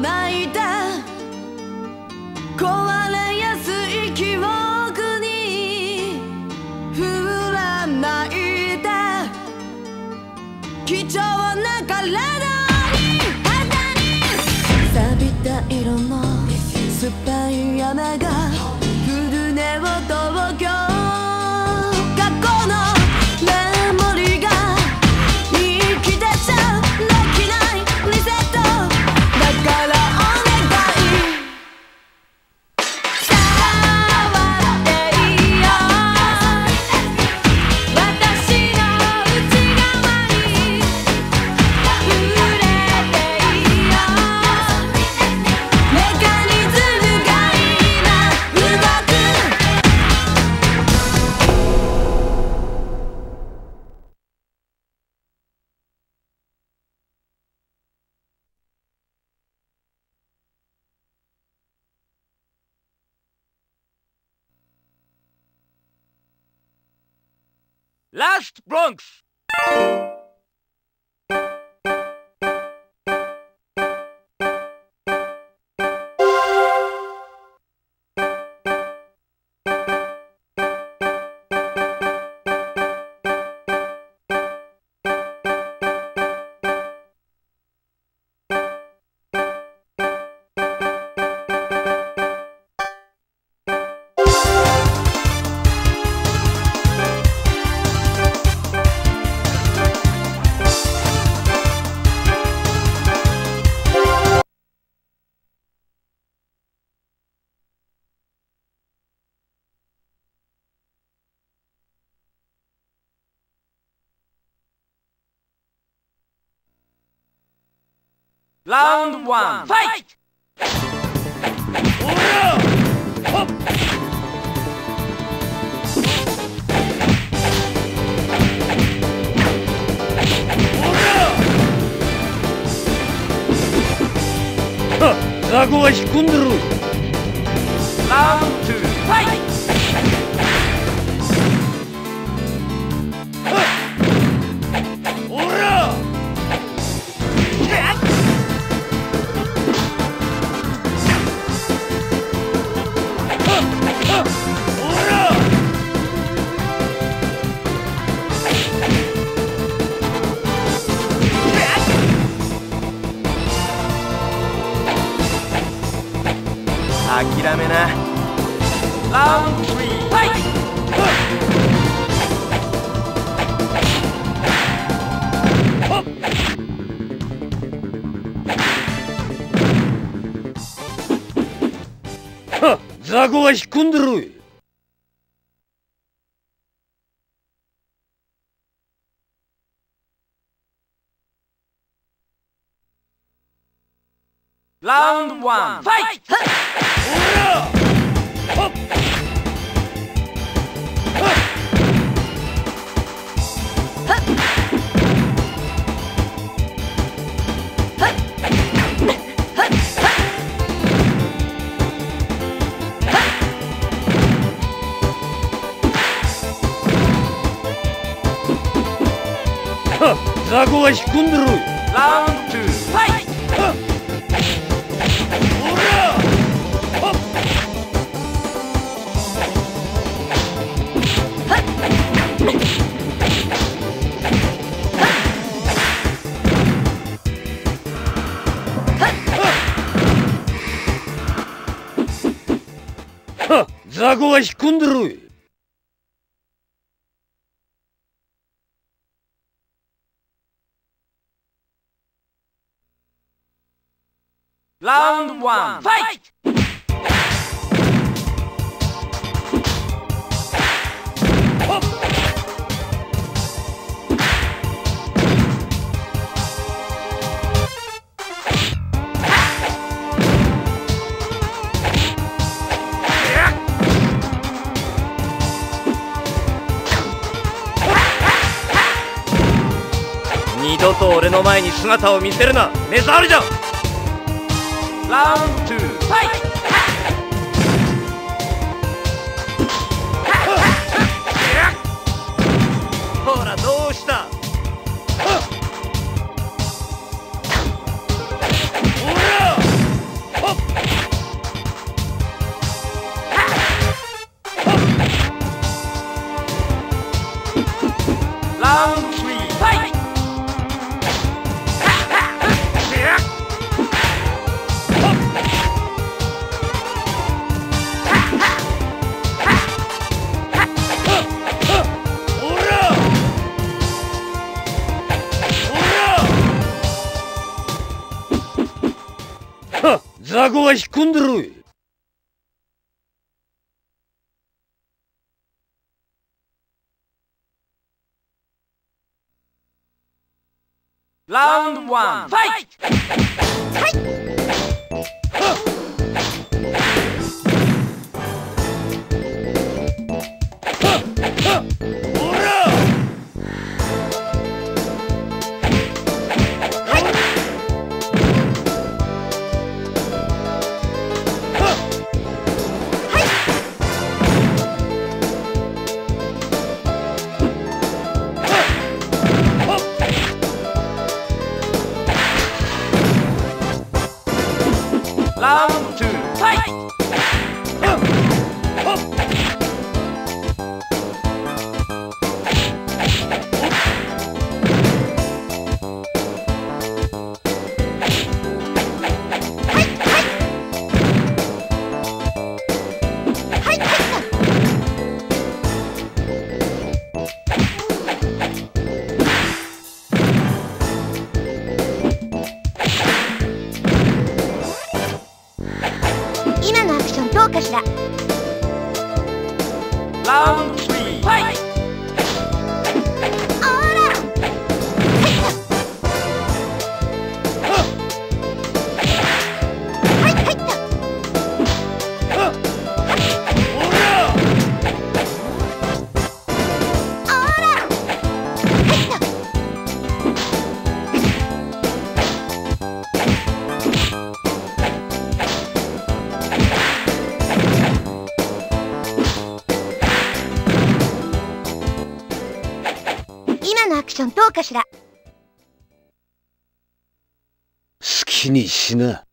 ないで壊れやすい記憶に触らないで貴重な体に肌に錆びた色の酸っぱい雨が Last Bronx! Round one, fight! 雑魚が引っ込んでる Round 諦めな。ラウンド3はい雑魚が引っ込んでるラウンドワンファイトっ込ん雑魚が引っ込んでる Round one, fight! 二度と俺の前に姿を見せるな。目障りゃラウンド2ファイト。雑魚が引っ込んでろい Round one, fight! ほはいどうランドファションどうかしら。好きにしな